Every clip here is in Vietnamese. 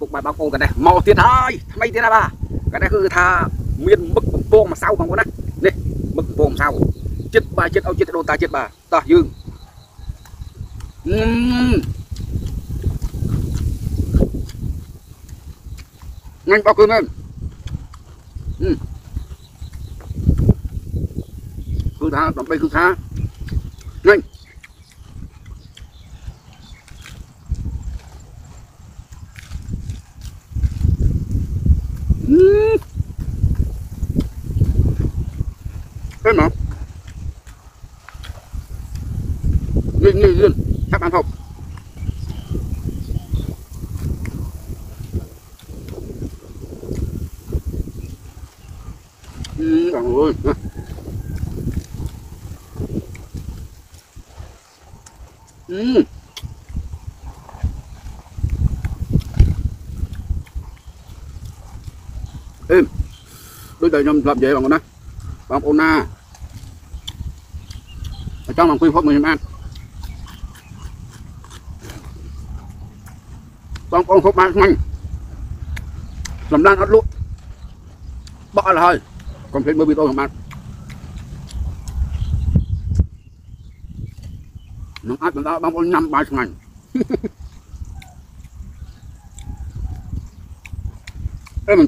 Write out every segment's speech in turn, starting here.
ពុកបាទបងប្អូនកណ្ដេះមកទៀតហើយថ្មីទៀតហើយបាទកណ្ដេះគឺថាមានមឹកបំពងម្សៅបងប្អូនណានេះមឹកបំពងម្សៅចិត្តបាទចិត្តឲ្យចិត្តដូនតាចិត្តបាទតោះយើងអឺញ៉ាំបោះគឺមែនអឺគឺថាតំបីគឺថាញ៉ាំ Thế mà. Nhìn nhìn nhìn. Các bạn học Ừ, ơi Ừ. Ê, đôi tay nhom làm vậy bằng con đó con na ở trong lòng quy phục mình ăn con con phốt bán manh làm đang ớt luôn bỏ là hơi. Còn thêm bơ bì tôi làm ăn nó áp đến đó bằng con năm ba ngàn em mình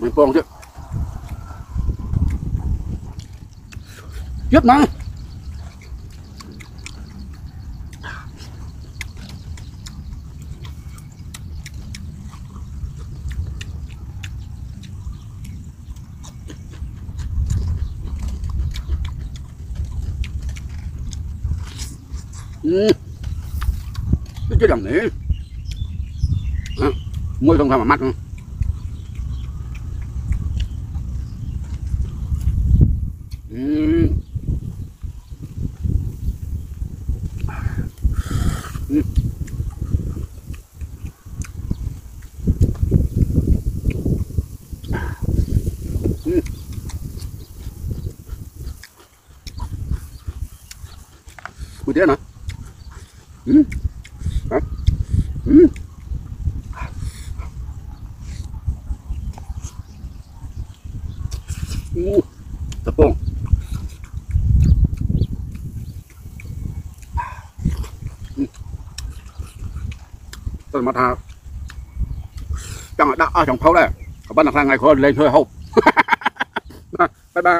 mày bong chứ. Chết mà Ừ. Cái cái đồng này. Môi không sao mà mắt. Không อู้ตะโปงต้นมะทาจังหวัดอะจังเผาได้กับบ้านหลังไงคนเลยช่วยเฮาบ๊ายบาย